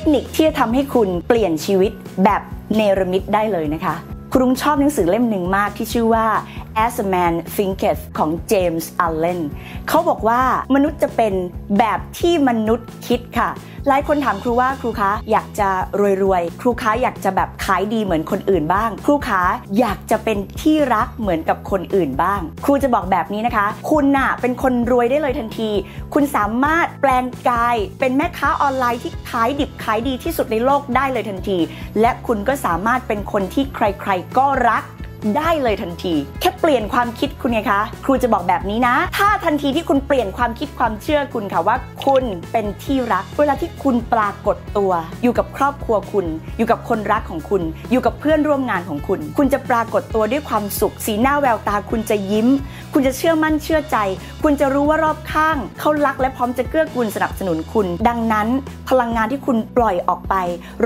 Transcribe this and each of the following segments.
คนิคที่จะทำให้คุณเปลี่ยนชีวิตแบบเนรมิตได้เลยนะคะ ครุงชอบหนังสือเล่มหนึ่งมากที่ชื่อว่า As a Man Thinketh ของ James Allen เขาบอกว่ามนุษย์จะเป็นแบบที่มนุษย์คิดค่ะ หลายคนถามครูว่าครูคะอยากจะรวยๆ ครูคะอยากจะแบบขายดีเหมือนคนอื่นบ้าง ครูคะอยากจะเป็นที่รักเหมือนกับคนอื่นบ้าง ครูจะบอกแบบนี้นะคะ คุณน่ะเป็นคนรวยได้เลยทันที คุณสามารถแปลงกาย เป็นแม่ค้าออนไลน์ที่ขายดิบขายดีที่สุดในโลกได้เลยทันที และคุณก็สามารถเป็นคนที่ใครๆก็รักได้เลยทันที แค่เปลี่ยนความคิดคุณไงคะ ครูจะบอกแบบนี้นะ ถ้าทันทีที่คุณเปลี่ยนความคิดความเชื่อคุณค่ะว่า คุณเป็นที่รัก เวลาที่คุณปรากฏตัว อยู่กับครอบครัวคุณ อยู่กับคนรักของคุณ อยู่กับเพื่อนร่วมงานของคุณ คุณจะปรากฏตัวด้วยความสุข สีหน้าแววตาคุณจะยิ้ม คุณจะเชื่อมั่นเชื่อใจ คุณจะรู้ว่ารอบข้างเขารักและพร้อมจะเกื้อกูลสนับสนุนคุณ ดังนั้น พลังงานที่คุณปล่อยออกไป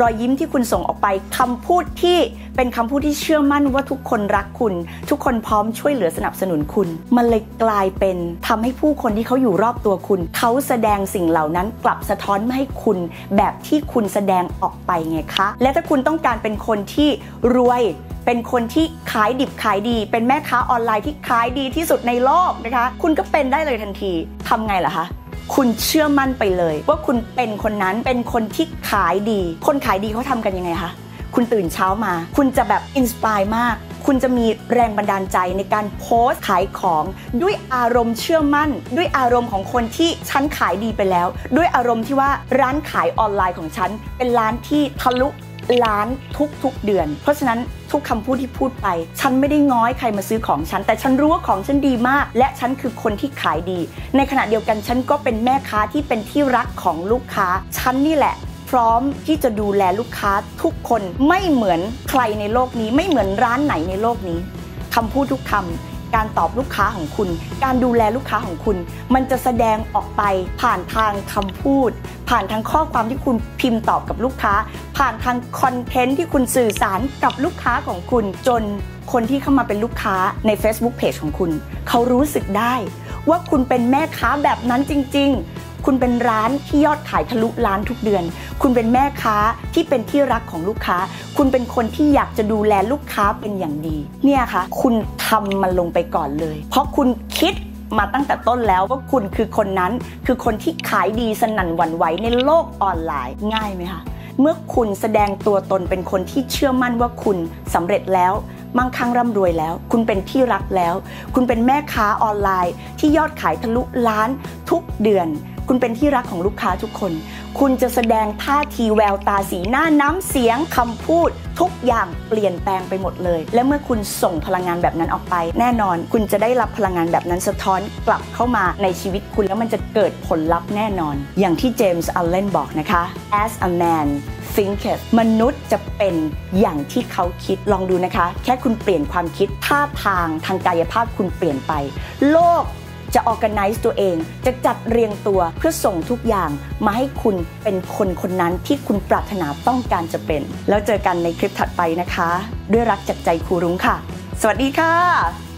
รอยยิ้มที่คุณส่งออกไปคำพูดที่เป็นคำพูดที่เชื่อมั่นว่าทุกคนรักคุณ ทุกคนพร้อมช่วยเหลือสนับสนุนคุณ มันเลยกลายเป็นทำให้ผู้คนที่เขาอยู่รอบตัวคุณ เขาแสดงสิ่งเหล่านั้นกลับสะท้อนมาให้คุณ แบบที่คุณแสดงออกไปไงคะ และถ้าคุณต้องการเป็นคนที่รวยเป็นคนที่ขายดิบขายดี เป็นแม่ค้าออนไลน์ที่ขายดีที่สุดในโลกนะคะ คุณก็เป็นได้เลยทันทีทำไงล่ะคะคุณเชื่อมั่นไปเลย ว่าคุณเป็นคนนั้นเป็นคนที่ขายดี คนขายดีเขาทำกันยังไงคะคุณตื่นเช้ามา คุณจะแบบอินสปายมาก คุณจะมีแรงบันดาลใจในการโพสต์ขายของด้วยอารมณ์เชื่อมั่น ด้วยอารมณ์ของคนที่ฉันขายดีไปแล้ว ด้วยอารมณ์ที่ว่าร้านขายออนไลน์ของฉัน เป็นร้านที่ทะลุล้านทุกๆเดือน เพราะฉะนั้นทุกคำพูดที่พูดไป ฉันไม่ได้ง้อยใครมาซื้อของฉัน แต่ฉันรู้ว่าของฉันดีมาก และฉันคือคนที่ขายดี ในขณะเดียวกันฉันก็เป็นแม่ค้าที่เป็นที่รักของลูกค้า ฉันนี่แหละ พร้อมที่จะดูแลลูกค้าทุกคนไม่เหมือนใครในโลกนี้ ไม่เหมือนร้านไหนในโลกนี้คำพูดทุกคำการตอบลูกค้าของคุณ การดูแลลูกค้าของคุณ มันจะแสดงออกไปผ่านทางคำพูด ผ่านทางข้อความที่คุณพิมพ์ตอบกับลูกค้า ผ่านทางคอนเทนต์ที่คุณสื่อสารกับลูกค้าของคุณ จนคนที่เข้ามาเป็นลูกค้าใน Facebook Page ของคุณ เขารู้สึกได้ ว่าคุณเป็นแม่ค้าแบบนั้นจริง ๆ คุณเป็นร้านที่ยอดขายทะลุล้านทุกเดือน คุณเป็นแม่ค้าที่เป็นที่รักของลูกค้า คุณเป็นคนที่อยากจะดูแลลูกค้าเป็นอย่างดี เนี่ยค่ะ คุณทำมันลงไปก่อนเลย เพราะคุณคิดมาตั้งแต่ต้นแล้วว่าคุณคือคนนั้นคือคนที่ขายดีสนั่นหวั่นไหวในโลกออนไลน์ง่ายไหมคะเมื่อคุณแสดงตัวตนเป็นคนที่เชื่อมั่นว่าคุณสำเร็จแล้วมั่งคั่งร่ำรวยแล้ว คุณเป็นที่รักแล้ว คุณเป็นแม่ค้าออนไลน์ที่ยอดขายทะลุล้านทุกเดือน คุณเป็นที่รักของลูกค้าทุกคน คุณจะแสดงท่าทีแววตาสีหน้าน้ำเสียงคำพูด ทุกอย่างเปลี่ยนแปลงไปหมดเลย และเมื่อคุณส่งพลังงานแบบนั้นออกไป แน่นอน คุณจะได้รับพลังงานแบบนั้นสะท้อนกลับเข้ามาในชีวิตคุณแล้วมันจะเกิดผลลัพธ์แน่นอน อย่างที่เจมส์อัลเลนบอกนะคะ as a man thinketh มนุษย์จะเป็นอย่างที่เขาคิดลองดูนะคะ แค่คุณเปลี่ยนความคิดท่าทางทางกายภาพคุณเปลี่ยนไป โลก จะ organize ตัวเอง จะจัดเรียงตัวเพื่อส่งทุกอย่างมาให้คุณเป็นคนคนนั้นที่คุณปรารถนาต้องการจะเป็น แล้วเจอกันในคลิปถัดไปนะคะ ด้วยรักจากใจครูรุ้งค่ะ สวัสดีค่ะ